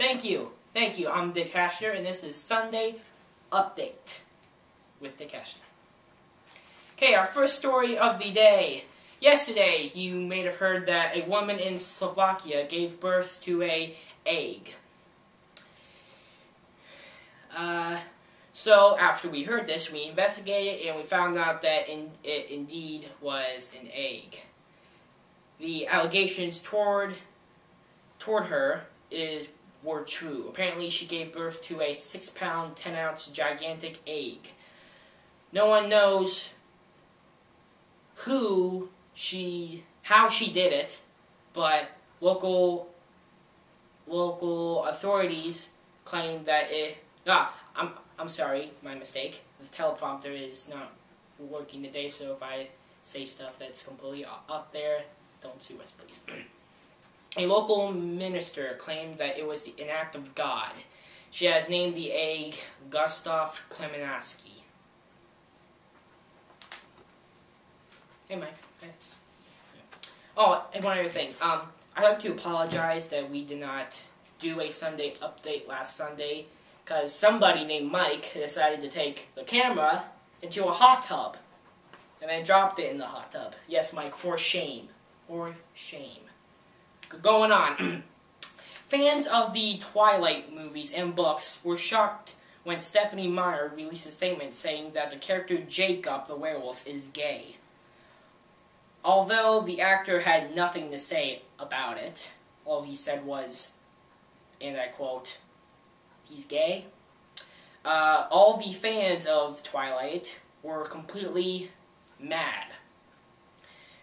Thank you. Thank you. I'm Dick Hasner, and this is Sunday Update with Dick Hasner. Okay, our first story of the day. Yesterday, you may have heard that a woman in Slovakia gave birth to a egg. Uh, so, after we heard this, we investigated and we found out that in, it indeed was an egg. The allegations toward toward her is were true. Apparently, she gave birth to a six pound, ten ounce gigantic egg. No one knows who she, how she did it, but local local authorities claim that it. Ah, I'm I'm sorry, my mistake. The teleprompter is not working today, so if I say stuff that's completely up there, don't sue us, please. A local minister claimed that it was an act of God. She has named the egg Gustav Klemenaski. Hey, Mike. Hey. Oh, and one other thing. Um, I'd like to apologize that we did not do a Sunday update last Sunday because somebody named Mike decided to take the camera into a hot tub and then dropped it in the hot tub. Yes, Mike, for shame. For shame going on. Fans of the Twilight movies and books were shocked when Stephenie Meyer released a statement saying that the character Jacob the werewolf is gay. Although the actor had nothing to say about it, all he said was, and I quote, he's gay. Uh, all the fans of Twilight were completely mad.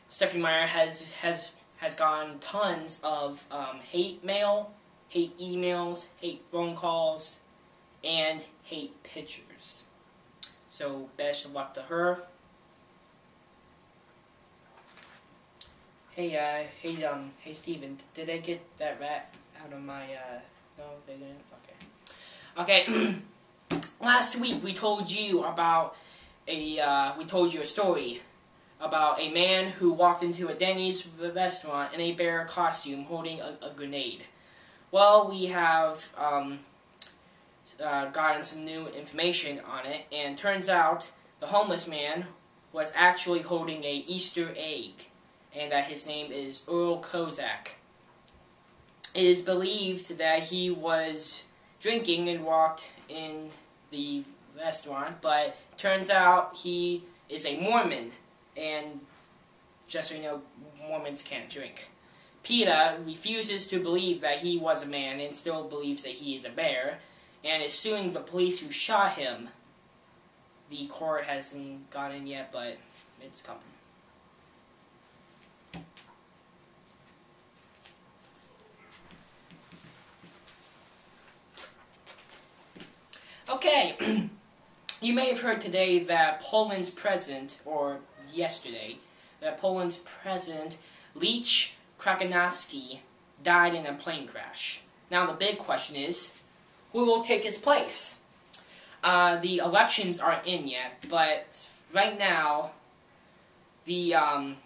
Stephenie Meyer has has has gotten tons of um, hate mail, hate emails, hate phone calls, and hate pictures. So best of luck to her. Hey, uh, hey, um, hey, Steven, did I get that rat out of my, uh, no, they didn't? Okay. Okay, last week we told you about a, uh, we told you a story about a man who walked into a Denny's restaurant in a bear costume holding a, a grenade. Well, we have um, uh, gotten some new information on it, and turns out the homeless man was actually holding a Easter egg, and that his name is Earl Kozak. It is believed that he was drinking and walked in the restaurant, but turns out he is a Mormon and just so you know, Mormons can't drink. PETA refuses to believe that he was a man and still believes that he is a bear, and is suing the police who shot him. The court hasn't gotten yet, but it's coming. Okay, you may have heard today that Poland's president, or yesterday that Poland's president, Lech Kaczyński, died in a plane crash. Now the big question is, who will take his place? Uh, the elections aren't in yet, but right now, the, um,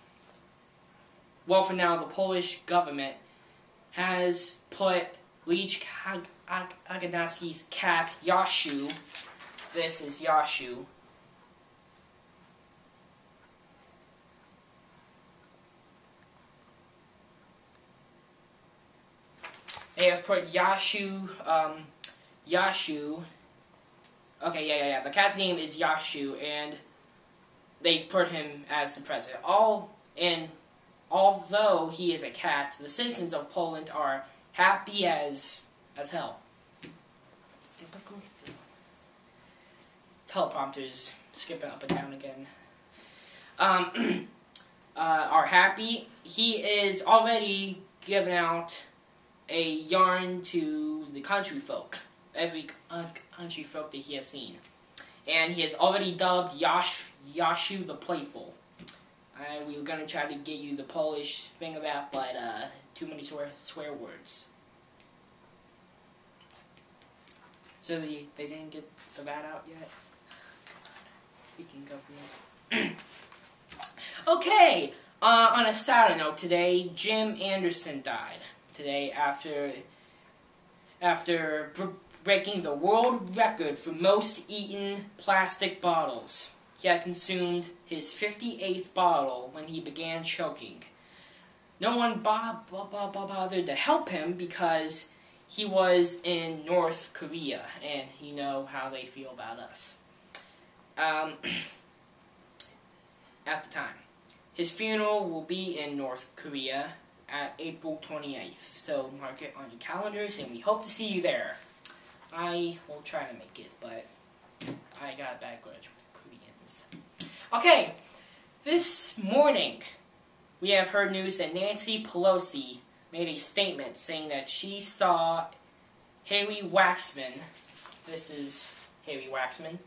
well for now, the Polish government has put Lech Kaczyński's cat, Yashu, this is Yashu, They have put Yashu, um, Yashu. Okay, yeah, yeah, yeah. The cat's name is Yashu, and they've put him as the president. All and although he is a cat, the citizens of Poland are happy as as hell. Teleprompters skipping up and down again. Um, uh, are happy. He is already given out a yarn to the country folk, every country folk that he has seen. And he has already dubbed Yash, Yashu the Playful. Uh, we were going to try to get you the Polish thing of that, but uh, too many swear, swear words. So the, they didn't get the vat out yet? Speaking government. okay, uh, on a sadder note today, Jim Anderson died today after after breaking the world record for most eaten plastic bottles. He had consumed his 58th bottle when he began choking. No one bo bo bo bothered to help him because he was in North Korea, and you know how they feel about us. Um, at the time. His funeral will be in North Korea at April 28th, so mark it on your calendars, and we hope to see you there. I will try to make it, but I got a bad grudge with Koreans. Okay, this morning we have heard news that Nancy Pelosi made a statement saying that she saw Harry Waxman. This is Harry Waxman.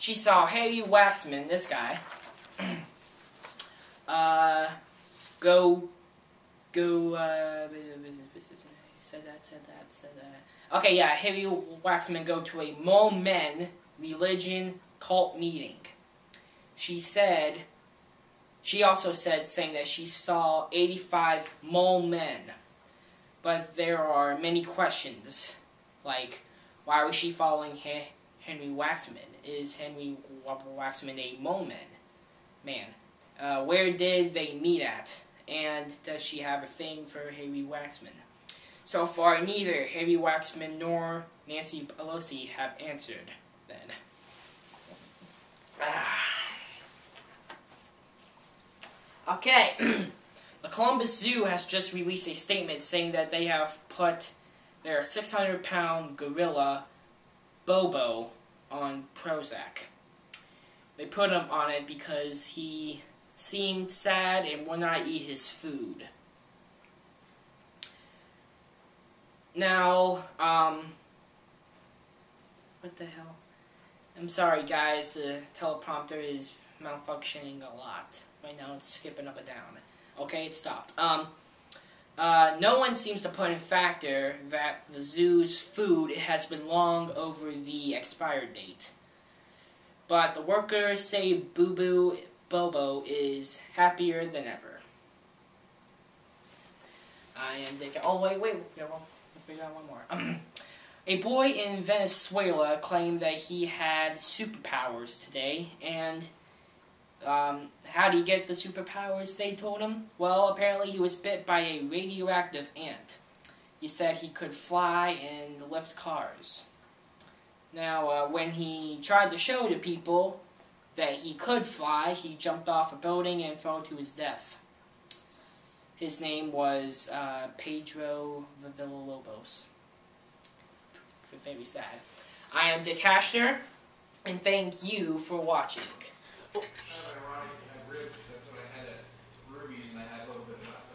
She saw Harry Waxman, this guy, uh, go, go, uh, said that, said that, said that. Okay, yeah, Harry Waxman go to a Hmong men religion cult meeting. She said, she also said, saying that she saw 85 Hmong men. But there are many questions, like, why was she following he Henry Waxman? Is Henry Waxman a man? Man. Uh, where did they meet at? And does she have a thing for Harry Waxman? So far, neither Harry Waxman nor Nancy Pelosi have answered, then. Ah. Okay. the Columbus Zoo has just released a statement saying that they have put their 600 pound gorilla, Bobo, on Prozac. They put him on it because he seemed sad and would not eat his food. Now, um, what the hell? I'm sorry, guys, the teleprompter is malfunctioning a lot. Right now it's skipping up and down. Okay, it stopped. Um, uh, no one seems to put in factor that the zoo's food has been long over the expired date. But the workers say Boo Boo Bobo is happier than ever. I am Dick. Oh, wait, wait. Got one, we got one more. A boy in Venezuela claimed that he had superpowers today, and um, how do you get the superpowers, they told him? Well, apparently he was bit by a radioactive ant. He said he could fly and lift cars. Now, uh, when he tried to show to people that he could fly, he jumped off a building and fell to his death. His name was uh, Pedro Villalobos. Very sad. I am Dick Hasner, and thank you for watching. Kind of ironic, I ribbed, that's what I had at Ruby's, and I had a little bit left.